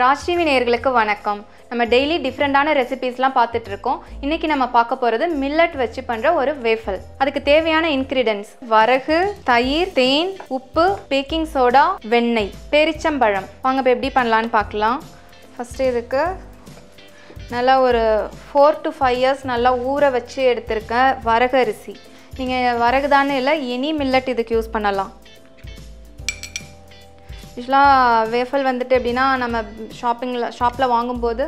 ராஜ்டிவி நேர்களுக்கு வணக்கம். நம்ம டெய்லி டிஃப்ரெண்டான ரெசிபீஸ்லாம் பார்த்துட்டு இருக்கோம் இன்னைக்கு நம்ம பார்க்க போகிறது மில்லட் வச்சு பண்ணுற ஒரு வேஃபல் அதுக்கு தேவையான இன்க்ரீடியன்ஸ் வரகு தயிர் தேன் உப்பு பேக்கிங் சோடா வெண்ணெய் பேரிச்சம்பழம். வாங்க இப்போ எப்படி பண்ணலான்னு பார்க்கலாம். ஃபஸ்ட்டு இதுக்கு நல்லா ஒரு ஃபோர் டு ஃபைவ் இயர்ஸ் நல்லா ஊற வச்சு எடுத்திருக்கேன் வரகு அரிசி. நீங்கள் வரகு தானே இல்லை எனி மில்லட் இதுக்கு யூஸ் பண்ணலாம். யூஸ்வலாக வேஃபல் வந்துட்டு எப்படின்னா நம்ம ஷாப்பிங்கில் ஷாப்பில் வாங்கும்போது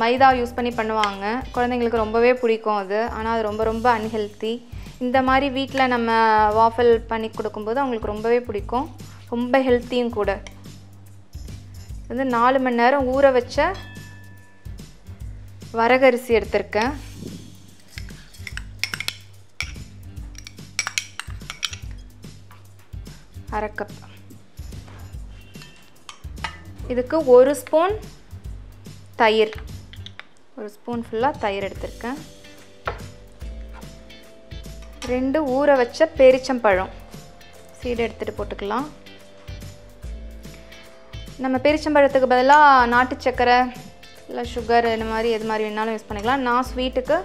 மைதா யூஸ் பண்ணி பண்ணுவாங்க. குழந்தைங்களுக்கு ரொம்பவே பிடிக்கும் அது. ஆனால் அது ரொம்ப ரொம்ப அன்ஹெல்த்தி இந்த மாதிரி வீட்டில் நம்ம வாஃபல் பண்ணி கொடுக்கும்போது அவங்களுக்கு ரொம்பவே பிடிக்கும். ரொம்ப ஹெல்த்தியும் கூட. வந்து நாலு மணி நேரம் ஊற வச்ச வரகரிசி எடுத்திருக்கேன். அரை கப் இதுக்கு ஒரு ஸ்பூன் தயிர். ஒரு ஸ்பூன் ஃபுல்லாக தயிர் எடுத்திருக்கேன். ரெண்டு ஊற வச்ச பேரிச்சம்பழம். சீடை எடுத்துகிட்டு போட்டுக்கலாம். நம்ம பேரிச்சம்பழத்துக்கு பதிலாக நாட்டு சக்கரை இல்லை சுகர் இந்த மாதிரி எது மாதிரி வேணாலும் யூஸ் பண்ணிக்கலாம். நான் ஸ்வீட்டுக்கு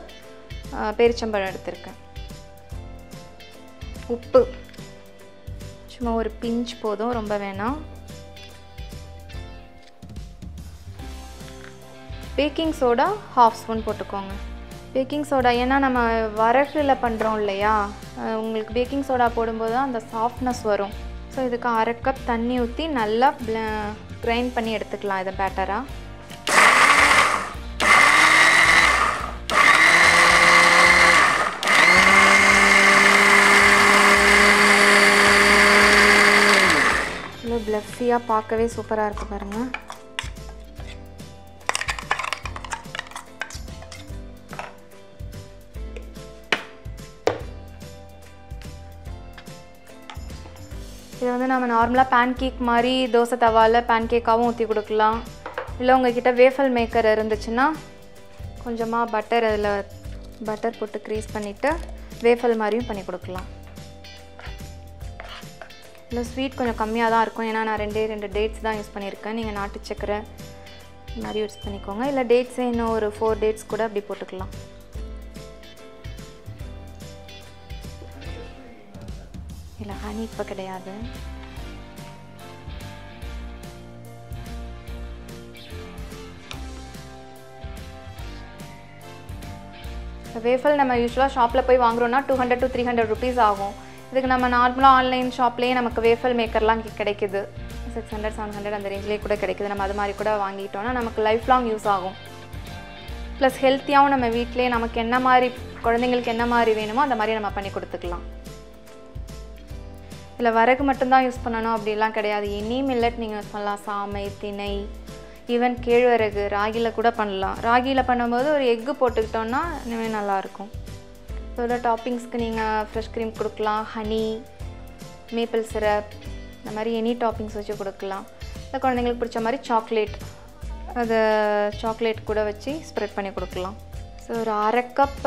பெரிச்சம்பழம் பேரிச்சம்பழம் எடுத்திருக்கேன். உப்பு. சும்மா ஒரு பிஞ்ச் போதும் ரொம்ப வேணாம். பேக்கிங் சோடா ஹாஃப் ஸ்பூன் போட்டுக்கோங்க. பேக்கிங் சோடா ஏன்னா நம்ம வரகுல பண்ணுறோம் இல்லையா? உங்களுக்கு பேக்கிங் சோடா போடும்போது தான் அந்த சாஃப்ட்னஸ் வரும். ஸோ இதுக்கு அரை கப் தண்ணி ஊற்றி நல்லா கிரைண்ட் பண்ணி எடுத்துக்கலாம் இதை பேட்டராக இவ்வளோ ப்ளஃபியாக பார்க்கவே சூப்பராக இருக்குது பாருங்கள் இதை வந்து நம்ம நார்மலாக பேன் கேக் மாதிரி தோசை தவாவில் பேன் கேக்காகவும் ஊற்றி கொடுக்கலாம். இல்லை உங்ககிட்ட வேஃபல் மேக்கர் இருந்துச்சுன்னா கொஞ்சமாக பட்டர் அதில் பட்டர் போட்டு க்ரீஸ் பண்ணிவிட்டு வேஃபல் மாதிரியும் பண்ணி கொடுக்கலாம். இல்லை ஸ்வீட் கொஞ்சம் கம்மியாக தான் இருக்கும். ஏன்னா நான் ரெண்டே ரெண்டு டேட்ஸ் தான் யூஸ் பண்ணியிருக்கேன். நீங்கள் நாட்டு சக்கரை மாதிரி யூஸ் பண்ணிக்கோங்க. இல்லை டேட்ஸே இன்னும் ஒரு ஃபோர் டேட்ஸ் கூட அப்படி போட்டுக்கலாம். இல்லை ஹனி இப்போ கிடையாது வேஃபல் நம்ம யூஸ்வலாக ஷாப்பில் போய் வாங்குறோம்னா two hundred to three hundred rupees ஆகும். இதுக்கு நம்ம நார்மலாக ஆன்லைன் ஷாப்லேயே நமக்கு வேஃபல் மேக்கர்லாம் கி- கிடைக்குது. சிக்ஸ் ஹண்ட்ரட் செவன் ஹண்ட்ரட் அந்த ரேஞ்சிலே கூட கிடைக்குது. நம்ம அது மாதிரி கூட வாங்கிட்டோம்னா நமக்கு லைஃப் லாங் யூஸ் ஆகும். ப்ளஸ் ஹெல்த்தியாகவும் நம்ம வீட்டிலேயே நமக்கு என்ன மாதிரி குழந்தைங்களுக்கு என்ன மாதிரி வேணுமோ அந்த மாதிரி நம்ம பண்ணி கொடுத்துக்கலாம். இல்லை வரகு மட்டும்தான் யூஸ் பண்ணணும் அப்படிலாம் கிடையாது. எனி மில்லட் நீங்கள் யூஸ் பண்ணலாம். சாமை திணை ஈவன் கேழ்வரகு ராகியில் கூட பண்ணலாம். ராகியில் பண்ணும்போது ஒரு எக்கு போட்டுக்கிட்டோன்னா இன்னுமே நல்லாயிருக்கும். இதோட டாப்பிங்ஸ்க்கு நீங்கள் ஃப்ரெஷ் க்ரீம் கொடுக்கலாம். ஹனி மேப்பிள் சிரப் இந்த மாதிரி எனி டாப்பிங்ஸ் வச்சு கொடுக்கலாம். இல்லை குழந்தைங்களுக்கு பிடிச்ச மாதிரி சாக்லேட் அதை சாக்லேட் கூட வச்சு ஸ்ப்ரெட் பண்ணி கொடுக்கலாம். ஸோ ஒரு அரை கப்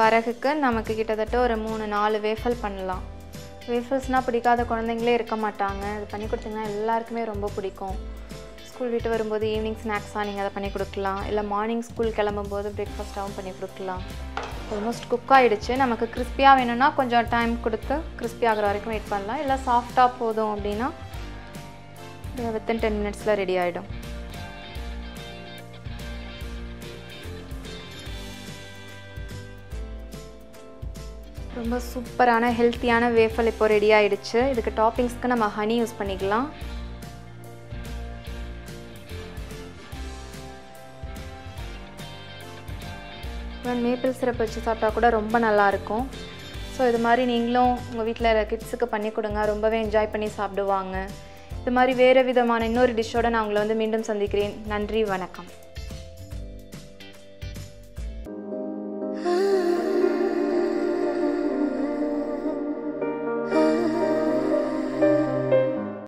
வரகுக்கு நமக்கு கிட்டத்தட்ட ஒரு மூணு நாலு வேஃபல் பண்ணலாம். வேஃபல்ஸ்னால் பிடிக்காத குழந்தைங்களே இருக்க மாட்டாங்க. அது பண்ணி கொடுத்தீங்கன்னா எல்லாருக்குமே ரொம்ப பிடிக்கும். ஸ்கூல் விட்டு வரும்போது ஈவினிங் ஸ்நாக்ஸாக நீங்கள் அதை பண்ணி கொடுக்கலாம். இல்லை மார்னிங் ஸ்கூல் கிளம்பும்போது பிரேக்ஃபாஸ்ட்டாகவும் பண்ணி கொடுக்கலாம். ஆல்மோஸ்ட் குக் ஆகிடுச்சு நமக்கு கிறிஸ்பியாக வேணும்னா கொஞ்சம் டைம் கொடுத்து கிறிஸ்பி ஆகிற வரைக்கும் வெயிட் பண்ணலாம். இல்லை சாஃப்டாக போதும் அப்படின்னா வித்தின் டென் மினிட்ஸில் ரெடி ஆகிடும் ரொம்ப சூப்பரான ஹெல்த்தியான வேஃபல் இப்போ ரெடி ஆகிடுச்சு இதுக்கு டாப்பிங்ஸ்க்கு நம்ம ஹனி யூஸ் பண்ணிக்கலாம். மேப்பிள் சிரப் வச்சு சாப்பிட்டா கூட ரொம்ப நல்லாயிருக்கும் ஸோ இது மாதிரி நீங்களும் உங்கள் வீட்டில் கிட்ஸுக்கு பண்ணி கொடுங்க. ரொம்பவே என்ஜாய் பண்ணி சாப்பிடுவாங்க. இது மாதிரி வேறு விதமான இன்னொரு டிஷ்ஷோடு நான் உங்களை வந்து மீண்டும் சந்திக்கிறேன். நன்றி வணக்கம்.